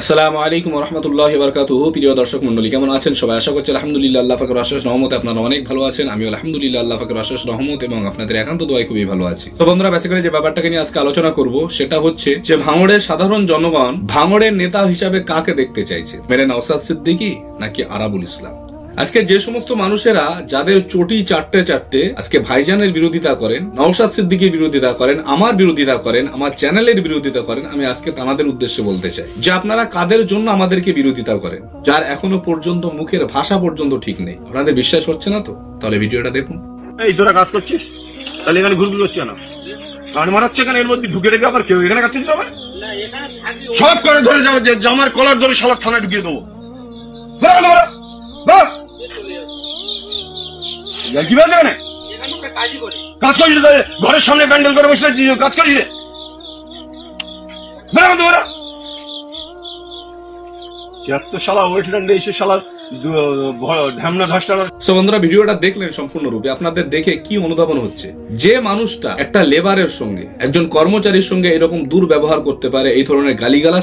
আসসালামু আলাইকুম রহমতুল্লাহ বারকাতুহু। প্রিয় দর্শক মন্ডলী কেমন আছেন সবাই? আশা করছি আলহামদুলিল্লাহ আল্লাহ ফাকর আশাস রহমত আপনারা অনেক ভালো আছেন। আমি আলহামদুলিল্লাহ আল্লাহ ফাকর আশাস রহমত এবং আপনাদের একান্ত দোয়াই খুবই ভালো আছি। তো বন্ধুরা বেসিক্যালি যে ব্যাপারটাকে নিয়ে আজকে আলোচনা করব, সেটা হচ্ছে যে ভাঙড়ের সাধারণ জনগণ ভাঙড়ের নেতা হিসাবে কাকে দেখতে চাইছে? মেরে নওসাদ সিদ্দিকি নাকি আরাবুল ইসলাম? আজকে যে সমস্ত মানুষেরা যাদের চটি চারটে চারটে আজকে ভাইজানের বিরোধিতা করেন, নওশাদ সিদ্দিকির বিরোধিতা করেন, আমার বিরোধিতা করেন, আমার চ্যানেলের বিরোধিতা করেন, আমি আজকে তাদের উদ্দেশ্যে বলতে চাই যে আপনারা কাদের জন্য আমাদেরকে বিরোধিতা করেন, যার এখনও পর্যন্ত মুখের ভাষা পর্যন্ত ঠিক নেই। আপনাদের বিশ্বাস হচ্ছে না তো? তাহলে ভিডিওটা দেখুন। এই, তোরা কাজ করছিস? তাহলে এখানে ঘুরঘুর করছি কেন? গান মারাচ্ছে এখানে এর মধ্যে ঢুকে রেখে আবার কেউ এখানে কাছে সব করে ধরে যাব যে জামার কলার ধরে শালার থানায় ঢুকিয়ে দেবো। কি বলছে কাজ করছিস ঘরের সামনে প্যান্ডেল করে বসে আছিস, কাজ করছিস বেরো তো বেরো। এত শালা ওয়েটল্যান্ডে এসে শালা সো ভিডিওটা দেখলেন সম্পূর্ণরূপে। আপনাদের দেখে কি অনুধাবন হচ্ছে? যে মানুষটা একটা লেবারের সঙ্গে, একজন কর্মচারীর সঙ্গে এরকম করতে পারে, এই ধরনের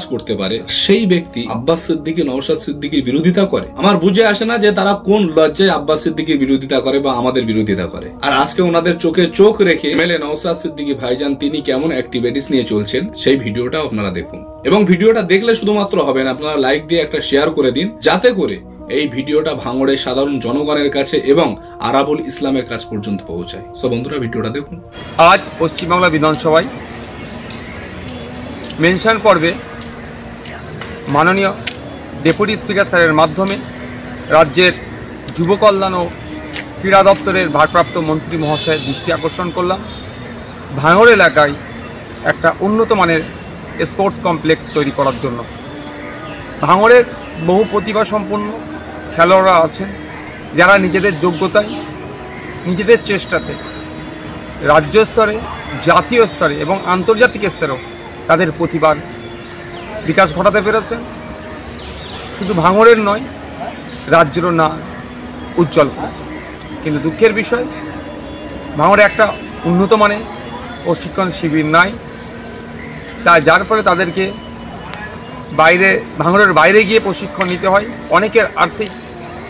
করতে পারে, সেই ব্যক্তি আব্বাস সিদ্দিকি সিদ্দিকির বিরোধিতা করে। আমার বুঝে আসে না যে তারা কোন লজ্জায় আব্বাস সিদ্দিকির বিরোধিতা করে বা আমাদের বিরোধিতা করে। আর আজকে ওনাদের চোখে চোখ রেখে এমএলএ নওশাদ সিদ্দিকি ভাইজান তিনি কেমন অ্যাক্টিভিটিস নিয়ে চলছেন, সেই ভিডিওটা আপনারা দেখুন। এবং ভিডিওটা দেখলে শুধুমাত্র হবে না, আপনারা লাইক দিয়ে একটা শেয়ার করে দিন, যাতে করে এই ভিডিওটা ভাঙড়ের সাধারণ জনগণের কাছে এবং আরাবুল ইসলামের কাছ পর্যন্ত পৌঁছায়। সো বন্ধুরা, ভিডিওটা দেখুন। আজ পশ্চিমবাংলা বিধানসভায় মেনশন পর্বে মাননীয় ডেপুটি স্পিকার স্যারের মাধ্যমে রাজ্যের যুব কল্যাণ ও ক্রীড়া দপ্তরের ভারপ্রাপ্ত মন্ত্রী মহাশয়ের দৃষ্টি আকর্ষণ করলাম। ভাঙড় এলাকায় একটা উন্নত মানের স্পোর্টস কমপ্লেক্স তৈরি করার জন্য। ভাঙড়ের বহু প্রতিভা সম্পন্ন খেলোয়াড়রা আছেন যারা নিজেদের যোগ্যতায়, নিজেদের চেষ্টাতে রাজ্য স্তরে, জাতীয় স্তরে এবং আন্তর্জাতিক স্তরেও তাদের প্রতিভার বিকাশ ঘটাতে পেরেছেন। শুধু ভাঙরের নয়, রাজ্যেরও না উজ্জ্বল করেছে। কিন্তু দুঃখের বিষয় ভাঙরে একটা উন্নত মানের প্রশিক্ষণ শিবির নাই। তা যার ফলে তাদেরকে বাইরে, ভাঙড়ের বাইরে গিয়ে প্রশিক্ষণ নিতে হয়। অনেকের আর্থিক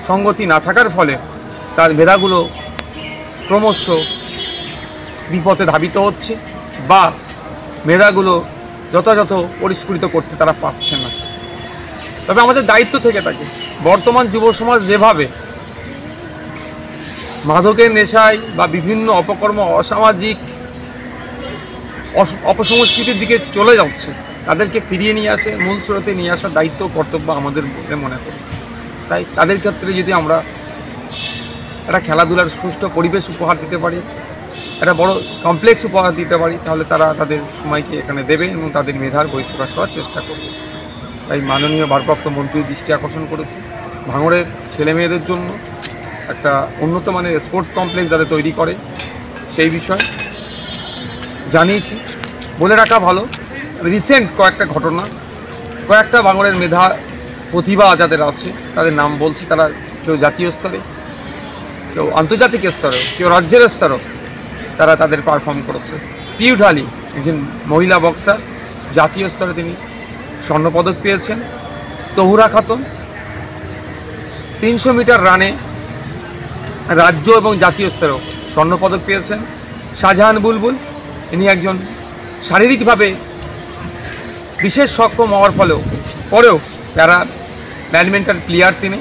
সঙ্গতি না থাকার ফলে তার মেধাগুলো ক্রমশ বিপথে ধাবিত হচ্ছে বা মেধাগুলো যথাযথ পরিস্ফুটিত করতে তারা পারছে না। তবে আমাদের দায়িত্ব থেকে থাকে, বর্তমান যুব সমাজ যেভাবে মাদকের নেশায় বা বিভিন্ন অপকর্ম অসামাজিক অস- অপসংস্কৃতির দিকে চলে যাচ্ছে তাদেরকে ফিরিয়ে নিয়ে আসে, মূল স্রোতে নিয়ে আসার দায়িত্ব, কর্তব্য আমাদের বলে মনে করি। তাই তাদের ক্ষেত্রে যদি আমরা একটা খেলাধুলার সুষ্ঠু পরিবেশ উপহার দিতে পারি, একটা বড় কমপ্লেক্স উপহার দিতে পারি, তাহলে তারা তাদের সময়কে এখানে দেবে এবং তাদের মেধার বই প্রকাশ করার চেষ্টা করবে। তাই মাননীয় ভারপ্রাপ্ত মন্ত্রীর দৃষ্টি আকর্ষণ করেছে ভাঙড়ের ছেলে মেয়েদের জন্য একটা উন্নত মানের স্পোর্টস কমপ্লেক্স যাতে তৈরি করে, সেই বিষয় জানিয়েছি। বলে রাখা ভালো। রিসেন্ট কয়েকটা ঘটনা, কয়েকটা ভাঙড়ের মেধা প্রতিভা যাদের আছে, তাদের নাম বলছি, তারা কেউ জাতীয় স্তরে, কেউ আন্তর্জাতিক স্তরে, কেউ রাজ্যের স্তরেও তারা তাদের পারফর্ম করেছে। পিউ ঢালি একজন মহিলা বক্সার জাতীয় স্তরে তিনি স্বর্ণপদক পেয়েছেন। তহুরা খাতুন, তিনশো মিটার রানে রাজ্য এবং জাতীয় স্তরেও স্বর্ণপদক পেয়েছেন। শাহজাহান বুলবুল, ইনি একজন শারীরিকভাবে বিশেষ সক্ষম হওয়ার ফলেও, পরেও প্যারা ব্যাডমিন্টন প্লেয়ার তিনি,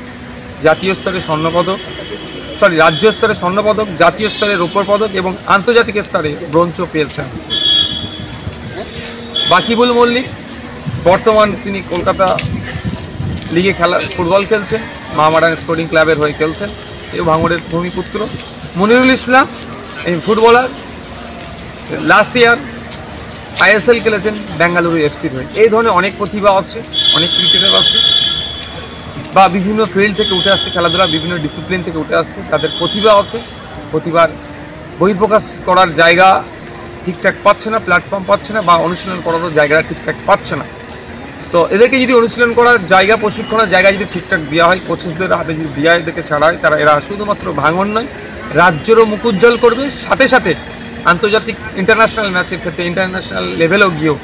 জাতীয় স্তরে স্বর্ণপদক সরি রাজ্য স্তরে স্বর্ণপদক, জাতীয় স্তরে রৌপ্য পদক এবং আন্তর্জাতিক স্তরে ব্রোঞ্জ পেয়েছেন। বাকিবুল মল্লিক, বর্তমান তিনি কলকাতা লিগে খেলা, ফুটবল খেলছেন মামারান স্পোর্টিং ক্লাবের হয়ে খেলছেন সেও ভাঙড়ের ভূমিপুত্র। মনিরুল ইসলাম, এই ফুটবলার লাস্ট ইয়ার আইএসএল খেলেছেন বেঙ্গালুরু এফসির হয়ে এই ধরনের অনেক প্রতিভা আছে, অনেক ক্রিকেটার আছে। বা বিভিন্ন ফিল্ড থেকে উঠে আসছে খেলাধুলা, বিভিন্ন ডিসিপ্লিন থেকে উঠে আসছে। তাদের প্রতিভা আছে। প্রতিভার বহিঃপ্রকাশ করার জায়গা ঠিকঠাক পাচ্ছে না প্ল্যাটফর্ম পাচ্ছে না, বা অনুশীলন করারও জায়গাটা ঠিকঠাক পাচ্ছে না। তো এদেরকে যদি অনুশীলন করার জায়গা, প্রশিক্ষণের জায়গা যদি ঠিকঠাক দেওয়া হয় কোচেসদের হাতে যদি দেওয়া হয়, এদেরকে ছাড়া হয়, তারা এরা শুধুমাত্র ভাঙন নয়, রাজ্যেরও মুখ উজ্জ্বল করবে। সাথে সাথে আন্তর্জাতিক ইন্টারন্যাশনাল ম্যাচের ক্ষেত্রে ইন্টারন্যাশনাল লেভেলেও গিয়েও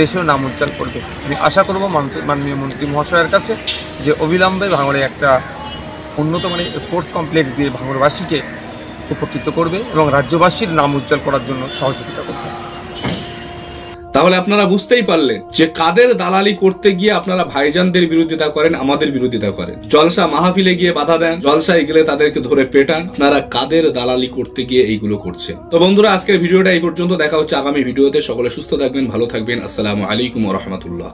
দেশের নাম উজ্জ্বল করবে। আমি আশা করব মাননীয় মন্ত্রী মহাশয়ের কাছে যে অবিলম্বে ভাঙড়ে একটা উন্নত মানের স্পোর্টস কমপ্লেক্স দিয়ে ভাঙড়বাসীকে উপকৃত করবে এবং রাজ্যবাসীর নাম উজ্জ্বল করার জন্য সহযোগিতা করবে। তাহলে আপনারা বুঝতেই পারলেন যে কাদের দালালি করতে গিয়ে আপনারা ভাইজানদের বিরোধিতা করেন, আমাদের বিরোধিতা করেন। জলসা মাহফিলে গিয়ে বাধা দেন, জলসায় গেলে তাদেরকে ধরে পেটান। আপনারা কাদের দালালি করতে গিয়ে এইগুলো করছে তো বন্ধুরা, আজকের ভিডিওটা এই পর্যন্ত। দেখা হচ্ছে আগামী ভিডিওতে। সকলে সুস্থ থাকবেন, ভালো থাকবেন। আসসালামু আলাইকুম রহমতুল্লাহ।